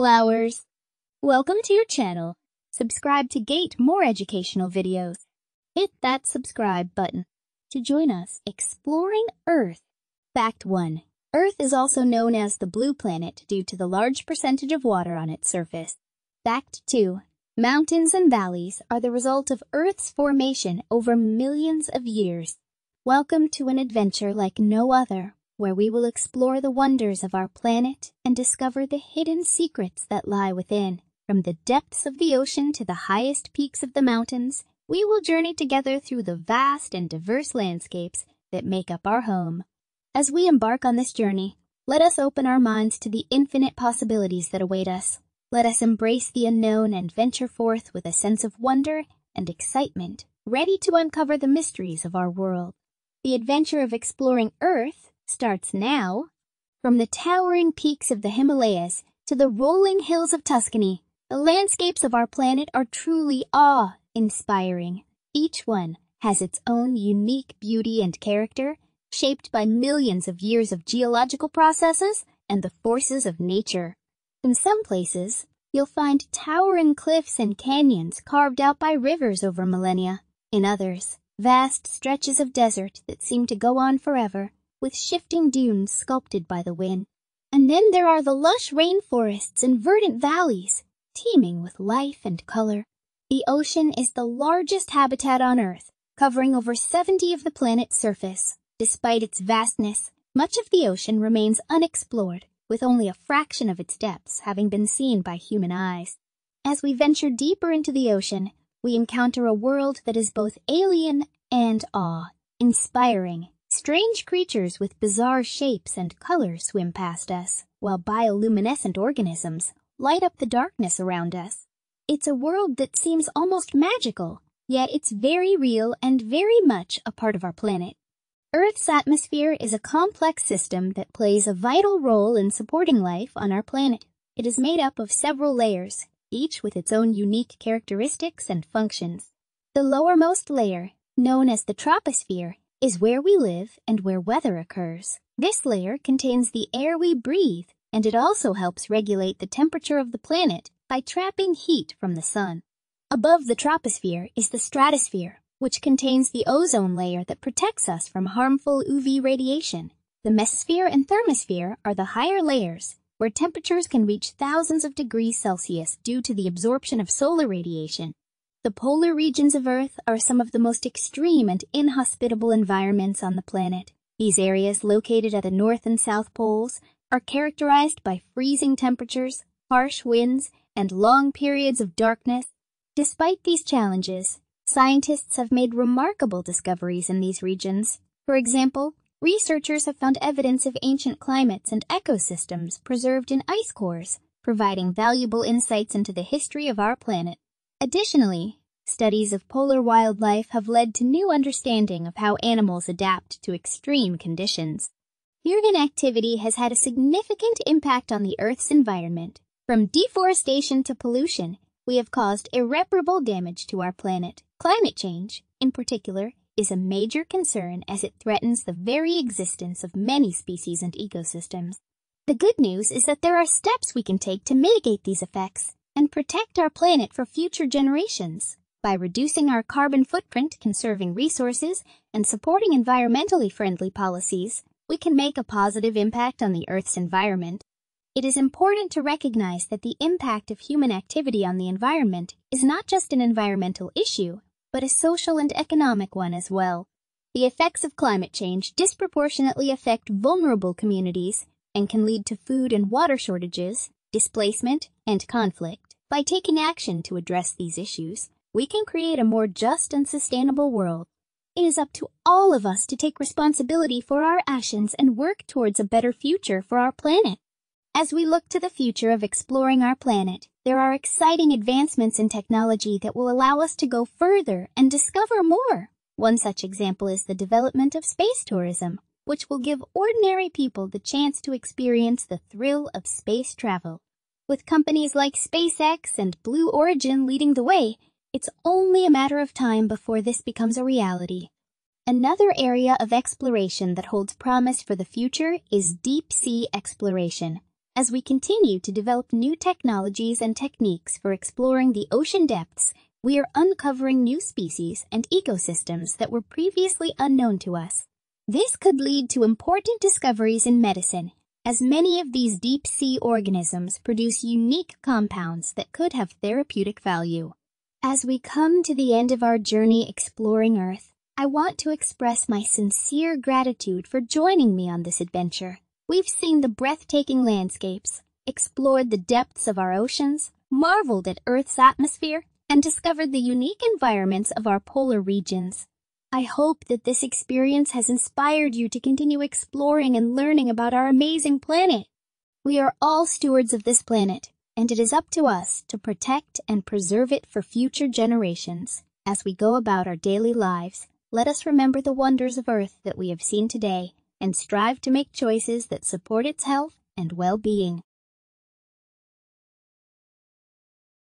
flowers. Welcome to your channel. Subscribe to Gate more educational videos. Hit that subscribe button to join us exploring Earth. Fact 1. Earth is also known as the blue planet due to the large percentage of water on its surface. Fact 2. Mountains and valleys are the result of Earth's formation over millions of years. Welcome to an adventure like no other where we will explore the wonders of our planet and discover the hidden secrets that lie within. From the depths of the ocean to the highest peaks of the mountains, we will journey together through the vast and diverse landscapes that make up our home. As we embark on this journey, let us open our minds to the infinite possibilities that await us. Let us embrace the unknown and venture forth with a sense of wonder and excitement, ready to uncover the mysteries of our world. The adventure of exploring Earth starts now. From the towering peaks of the Himalayas to the rolling hills of Tuscany, the landscapes of our planet are truly awe-inspiring. Each one has its own unique beauty and character, shaped by millions of years of geological processes and the forces of nature. In some places, you'll find towering cliffs and canyons carved out by rivers over millennia. In others, vast stretches of desert that seem to go on forever with shifting dunes sculpted by the wind. And then there are the lush rainforests and verdant valleys, teeming with life and color. The ocean is the largest habitat on Earth, covering over 70 of the planet's surface. Despite its vastness, much of the ocean remains unexplored, with only a fraction of its depths having been seen by human eyes. As we venture deeper into the ocean, we encounter a world that is both alien and awe-inspiring. Strange creatures with bizarre shapes and colors swim past us, while bioluminescent organisms light up the darkness around us. It's a world that seems almost magical, yet it's very real and very much a part of our planet. Earth's atmosphere is a complex system that plays a vital role in supporting life on our planet. It is made up of several layers, each with its own unique characteristics and functions. The lowermost layer, known as the troposphere, is where we live and where weather occurs. This layer contains the air we breathe, and it also helps regulate the temperature of the planet by trapping heat from the sun. Above the troposphere is the stratosphere, which contains the ozone layer that protects us from harmful UV radiation. The mesosphere and thermosphere are the higher layers, where temperatures can reach thousands of degrees Celsius due to the absorption of solar radiation. The polar regions of Earth are some of the most extreme and inhospitable environments on the planet. These areas, located at the North and South Poles, are characterized by freezing temperatures, harsh winds, and long periods of darkness. Despite these challenges, scientists have made remarkable discoveries in these regions. For example, researchers have found evidence of ancient climates and ecosystems preserved in ice cores, providing valuable insights into the history of our planet. Additionally, studies of polar wildlife have led to new understanding of how animals adapt to extreme conditions. Human activity has had a significant impact on the Earth's environment. From deforestation to pollution, we have caused irreparable damage to our planet. Climate change, in particular, is a major concern as it threatens the very existence of many species and ecosystems. The good news is that there are steps we can take to mitigate these effects and protect our planet for future generations. By reducing our carbon footprint, conserving resources, and supporting environmentally friendly policies, we can make a positive impact on the Earth's environment. It is important to recognize that the impact of human activity on the environment is not just an environmental issue, but a social and economic one as well. The effects of climate change disproportionately affect vulnerable communities and can lead to food and water shortages, displacement, and conflict. By taking action to address these issues, we can create a more just and sustainable world. It is up to all of us to take responsibility for our actions and work towards a better future for our planet. As we look to the future of exploring our planet, there are exciting advancements in technology that will allow us to go further and discover more. One such example is the development of space tourism, which will give ordinary people the chance to experience the thrill of space travel. With companies like SpaceX and Blue Origin leading the way, it's only a matter of time before this becomes a reality. Another area of exploration that holds promise for the future is deep sea exploration. As we continue to develop new technologies and techniques for exploring the ocean depths, we are uncovering new species and ecosystems that were previously unknown to us. This could lead to important discoveries in medicine, as many of these deep sea organisms produce unique compounds that could have therapeutic value. As we come to the end of our journey exploring Earth, I want to express my sincere gratitude for joining me on this adventure. We've seen the breathtaking landscapes, explored the depths of our oceans, marveled at Earth's atmosphere, and discovered the unique environments of our polar regions. I hope that this experience has inspired you to continue exploring and learning about our amazing planet. We are all stewards of this planet, and it is up to us to protect and preserve it for future generations. As we go about our daily lives, let us remember the wonders of Earth that we have seen today and strive to make choices that support its health and well-being.